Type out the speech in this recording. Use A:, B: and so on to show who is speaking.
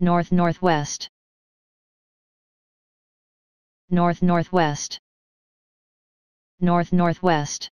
A: north northwest. North northwest. North northwest.